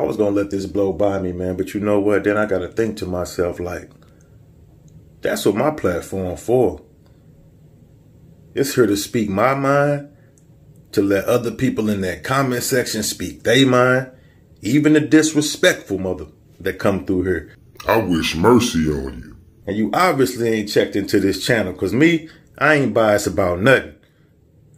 I was gonna let this blow by me, man, but you know what? Then I gotta think to myself, like, that's what my platform for. It's here to speak my mind, to let other people in that comment section speak they mind, even the disrespectful mother that come through here. I wish mercy on you. And you obviously ain't checked into this channel, cause me, I ain't biased about nothing.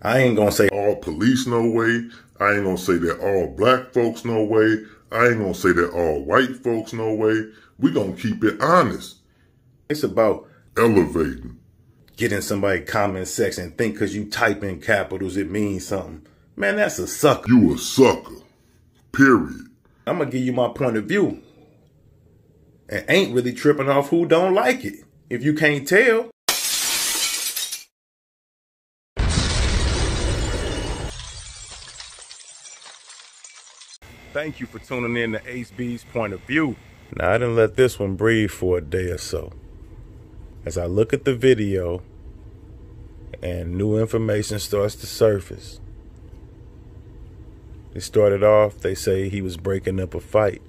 I ain't gonna say all police no way. I ain't gonna say that all black folks no way. I ain't gonna say that all white folks no way. We gonna keep it honest. It's about elevating. Getting somebody comment section think cause you type in capitals it means something. Man, that's a sucker. You a sucker. Period. I'm gonna give you my point of view. And ain't really tripping off who don't like it. If you can't tell. Thank you for tuning in to Ace B's point of view. Now, I didn't let this one breathe for a day or so. As I look at the video and new information starts to surface, it started off, they say he was breaking up a fight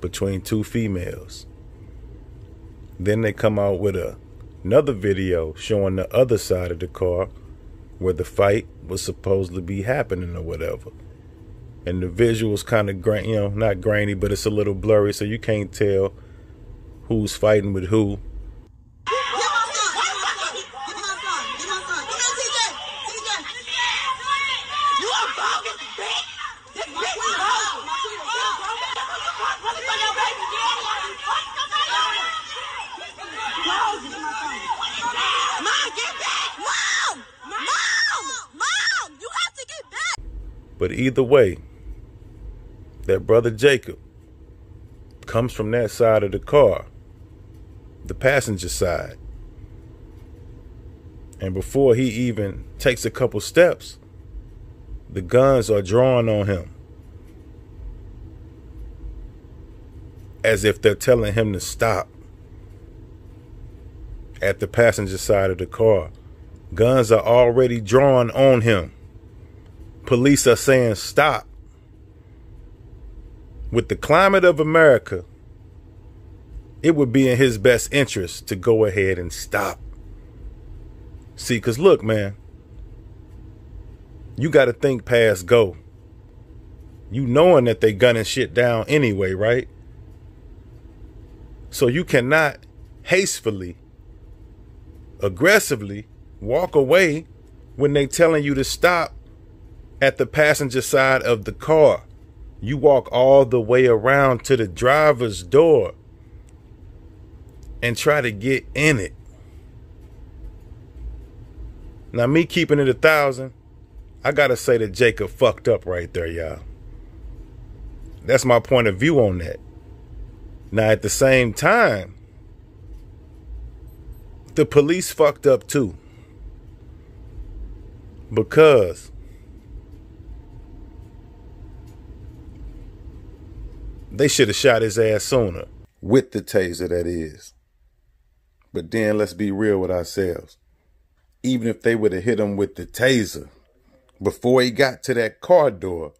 between two females. Then they come out with a, another video showing the other side of the car where the fight was supposed to be happening or whatever and the visuals kind of grain, you know, not grainy, but it's a little blurry, so you can't tell who's fighting with who. But either way, that brother Jacob comes from that side of the car, the passenger side. And before he even takes a couple steps, the guns are drawn on him. As if they're telling him to stop. At the passenger side of the car, guns are already drawn on him. Police are saying stop with the climate of America, it would be in his best interest to go ahead and stop. See, because look, man, you got to think past go. You knowing that they gunning shit down anyway, right? So you cannot hastily, aggressively walk away when they telling you to stop at the passenger side of the car. You walk all the way around to the driver's door and try to get in it. Now, me keeping it a thousand, I gotta say that Jacob fucked up right there, y'all. That's my point of view on that. Now, at the same time, the police fucked up too. Because They should have shot his ass sooner. With the taser, that is. But then let's be real with ourselves. Even if they would have hit him with the taser before he got to that car door,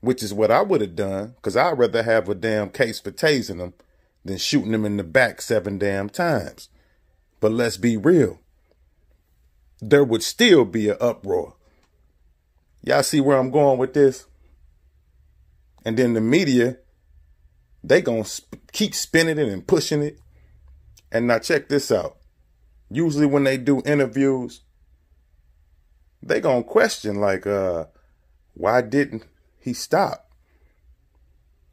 which is what I would have done, because I'd rather have a damn case for tasing him than shooting him in the back seven damn times. But let's be real. There would still be an uproar. Y'all see where I'm going with this? And then the media they gonna sp- keep spinning it and pushing it. And now check this out. Usually when they do interviews, they gonna question like, uh, why didn't he stop?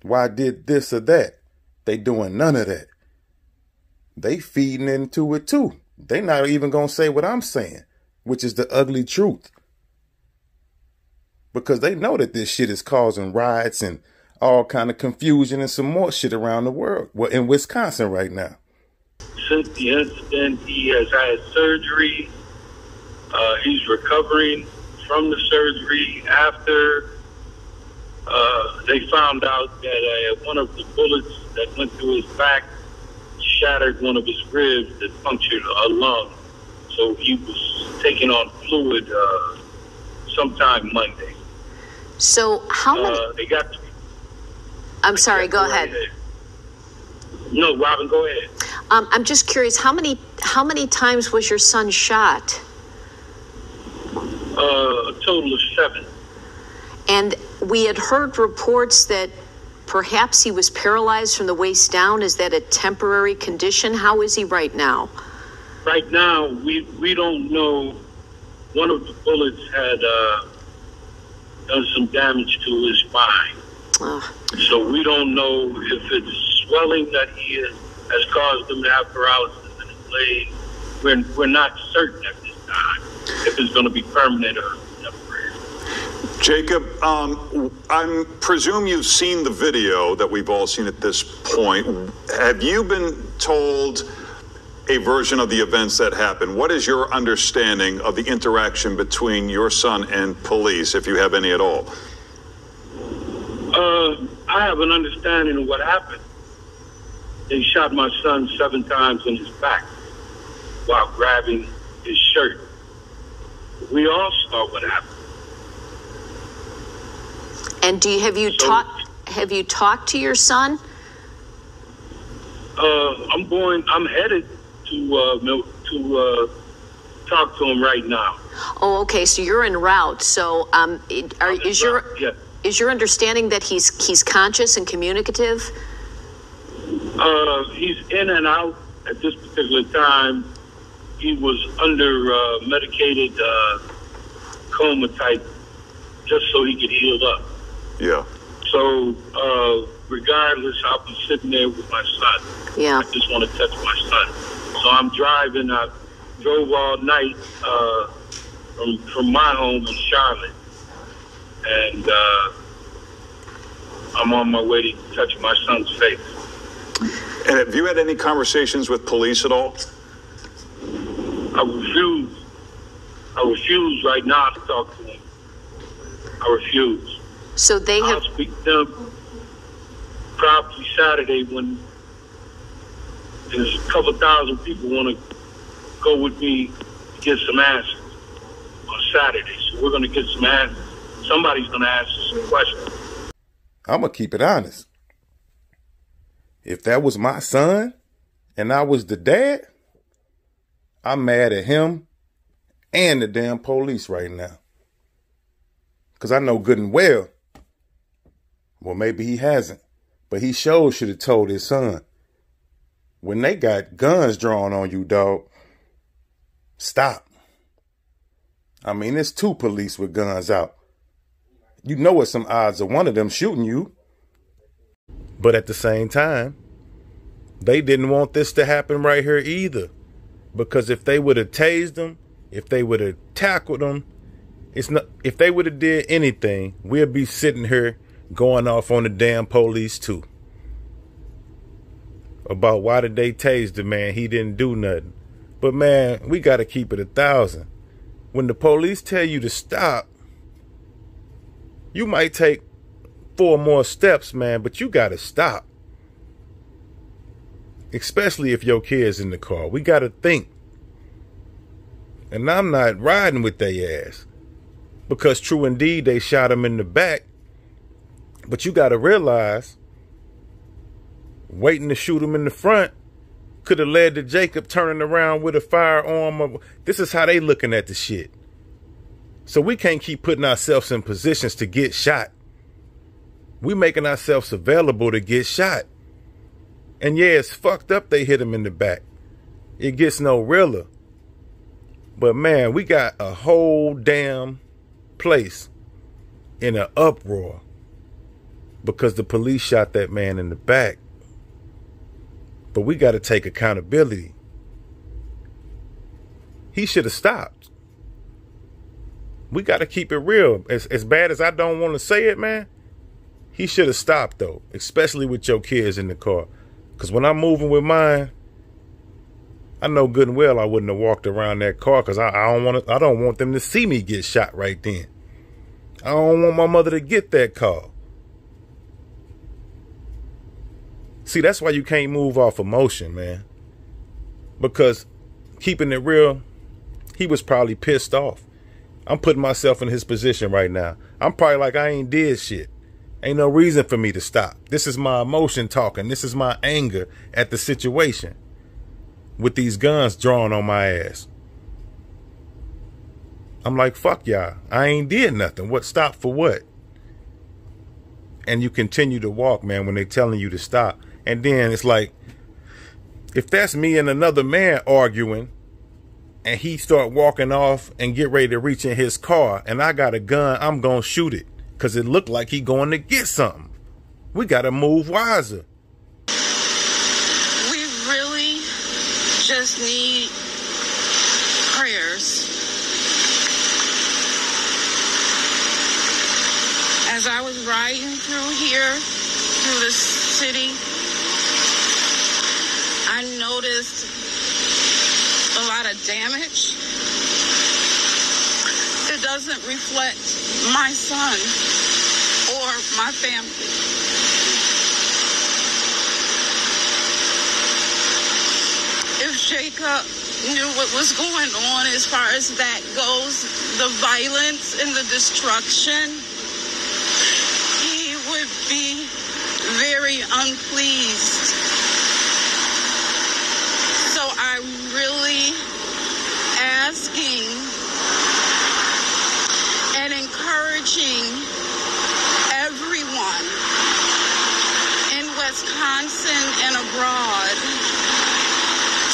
Why did this or that? They doing none of that. They feeding into it too. They not even gonna say what I'm saying, which is the ugly truth. Because they know that this shit is causing riots and all kind of confusion and some more shit around the world. Well, in Wisconsin right now. Since the incident, he has had surgery. Uh, he's recovering from the surgery. After uh, they found out that uh, one of the bullets that went through his back shattered one of his ribs that punctured a lung. So he was taking on fluid uh, sometime Monday. So how many? Uh, they got I'm sorry. Go ahead. No, Robin, go ahead. Um, I'm just curious. How many how many times was your son shot? Uh, a total of seven. And we had heard reports that perhaps he was paralyzed from the waist down. Is that a temporary condition? How is he right now? Right now, we we don't know. One of the bullets had uh, done some damage to his spine. So we don't know if it's swelling that he is, has caused him to have paralysis in his leg. We're we're not certain at this time if it's going to be permanent or temporary. Jacob, um, I presume you've seen the video that we've all seen at this point. Have you been told a version of the events that happened? What is your understanding of the interaction between your son and police, if you have any at all? Uh, I have an understanding of what happened. They shot my son seven times in his back while grabbing his shirt. We all saw what happened. And do you have you So- talked have you talked to your son? Uh, I'm going. I'm headed to uh, to uh, talk to him right now. Oh, okay. So you're en route. So um, it, are, is his your route, yeah. Is your understanding that he's he's conscious and communicative? Uh, he's in and out at this particular time. He was under uh, medicated uh, coma type, just so he could heal up. Yeah. So, uh, regardless, I'll be sitting there with my son. Yeah. I just want to touch my son. So I'm driving. I drove all night uh, from from my home in Charlotte, and uh, I'm on my way to touch my son's face. And have you had any conversations with police at all? I refuse. I refuse right now to talk to him. I refuse. So they I'll have speak to them probably Saturday when there's a couple thousand people want to go with me to get some answers on Saturday. So we're going to get some answers. Somebody's going to answer some questions. I'm gonna keep it honest. If that was my son and I was the dad, I'm mad at him and the damn police right now. Cause I know good and well. Well, maybe he hasn't, but he sure should have told his son. When they got guns drawn on you, dog, stop. I mean, there's two police with guns out you know what some odds of one of them shooting you. But at the same time, they didn't want this to happen right here either. Because if they would have tased them, if they would have tackled them, it's not if they would have did anything, we'd be sitting here going off on the damn police too. About why did they tase the man? He didn't do nothing. But man, we gotta keep it a thousand. When the police tell you to stop, you might take four more steps, man, but you got to stop. Especially if your kid's in the car. We got to think. And I'm not riding with their ass. Because true indeed, they shot him in the back. But you got to realize, waiting to shoot him in the front could have led to Jacob turning around with a firearm. This is how they looking at the shit. So we can't keep putting ourselves in positions to get shot. We making ourselves available to get shot. And yeah, it's fucked up they hit him in the back. It gets no realer. But man, we got a whole damn place in an uproar because the police shot that man in the back. But we got to take accountability. He should have stopped we got to keep it real. As as bad as I don't want to say it, man, he should have stopped though, especially with your kids in the car. Cause when I'm moving with mine, I know good and well I wouldn't have walked around that car because I, I don't want to. I don't want them to see me get shot right then. I don't want my mother to get that call. See, that's why you can't move off emotion, man. Because keeping it real, he was probably pissed off. I'm putting myself in his position right now. I'm probably like I ain't did shit. Ain't no reason for me to stop. This is my emotion talking. This is my anger at the situation with these guns drawn on my ass. I'm like, fuck y'all. I ain't did nothing. What stop for what? And you continue to walk, man, when they telling you to stop. And then it's like, if that's me and another man arguing, and he start walking off and get ready to reach in his car, and I got a gun, I'm gonna shoot it. Cause it looked like he going to get something. We gotta move wiser. We really just need prayers. As I was riding through here, through the city, I noticed a lot of damage. It doesn't reflect my son or my family. If Jacob knew what was going on as far as that goes, the violence and the destruction, he would be very unpleased. So I'm really asking and encouraging everyone in Wisconsin and abroad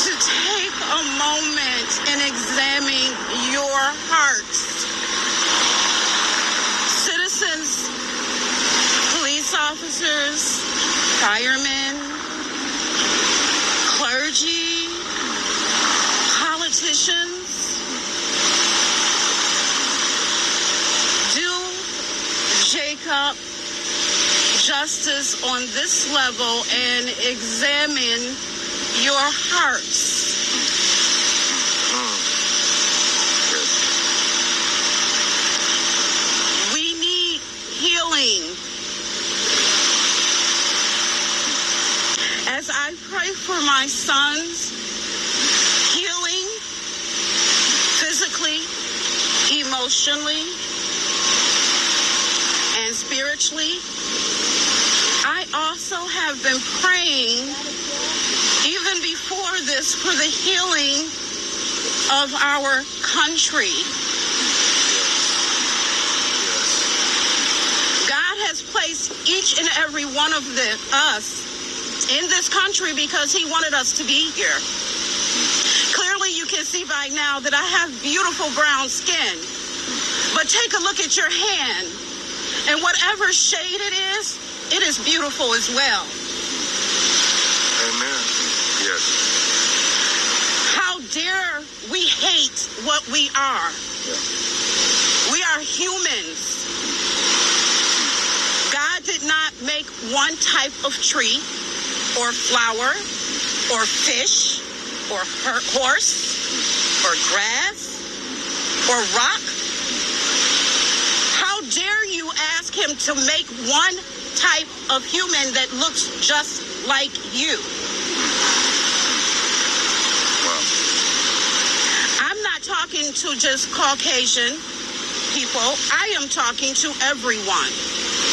to take a moment and examine your hearts. Citizens, police officers, firemen, clergy, politicians, do Jacob justice on this level and examine your hearts. We need healing. As I pray for my sons, healing physically, emotionally, and spiritually, have been praying even before this for the healing of our country. God has placed each and every one of the, us in this country because he wanted us to be here. Clearly you can see by now that I have beautiful brown skin. But take a look at your hand. And whatever shade it is, it is beautiful as well. Amen. Yes. How dare we hate what we are? We are humans. God did not make one type of tree or flower or fish or her- horse or grass or rock. How dare you ask him to make one type of human that looks just like you? I'm not talking to just Caucasian people. I am talking to everyone.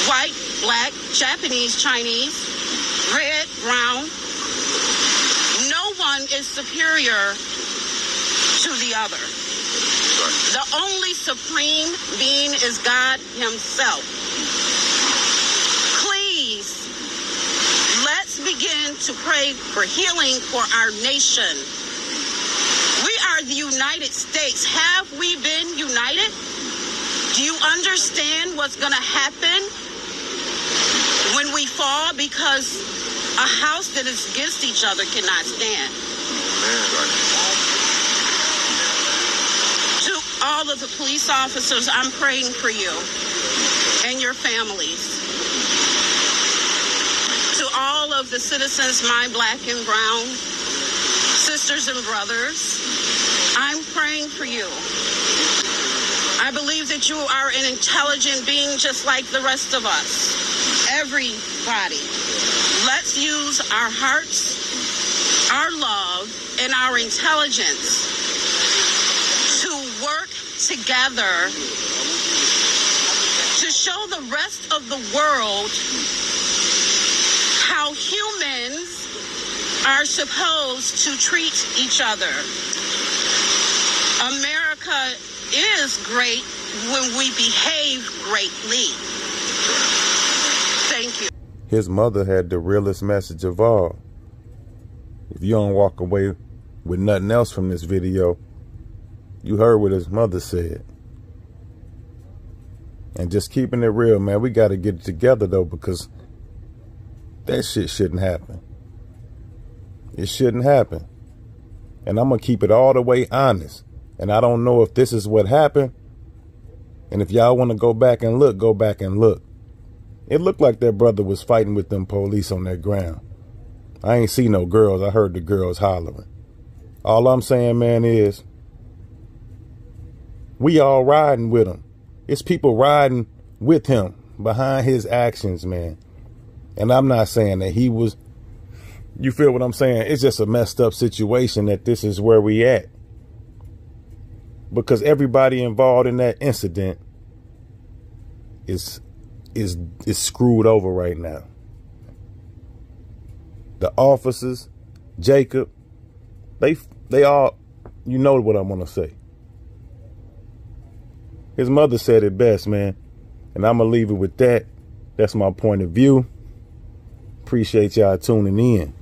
White, black, Japanese, Chinese, red, brown. No one is superior to the other. The only supreme being is God Himself. Please, let's to pray for healing for our nation. We are the United States. Have we been united? Do you understand what's going to happen when we fall? Because a house that is against each other cannot stand. To all of the police officers, I'm praying for you and your families. To all of the citizens, my black and brown sisters and brothers, I'm praying for you. I believe that you are an intelligent being just like the rest of us. Everybody. Let's use our hearts, our love, and our intelligence to work together to show the rest of the world how humans are supposed to treat each other. America is great when we behave greatly. Thank you. His mother had the realest message of all. If you don't walk away with nothing else from this video, you heard what his mother said. And just keeping it real, man, we got to get it together though because that shit shouldn't happen. It shouldn't happen. And I'm going to keep it all the way honest. And I don't know if this is what happened. And if y'all want to go back and look, go back and look. It looked like their brother was fighting with them police on that ground. I ain't see no girls. I heard the girls hollering. All I'm saying, man, is we all riding with him. It's people riding with him behind his actions, man. And I'm not saying that he was, you feel what I'm saying? It's just a messed up situation that this is where we at. Because everybody involved in that incident is is is screwed over right now. The officers, Jacob, they they all you know what I'm gonna say. His mother said it best, man. And I'm gonna leave it with that. That's my point of view. Appreciate y'all tuning in.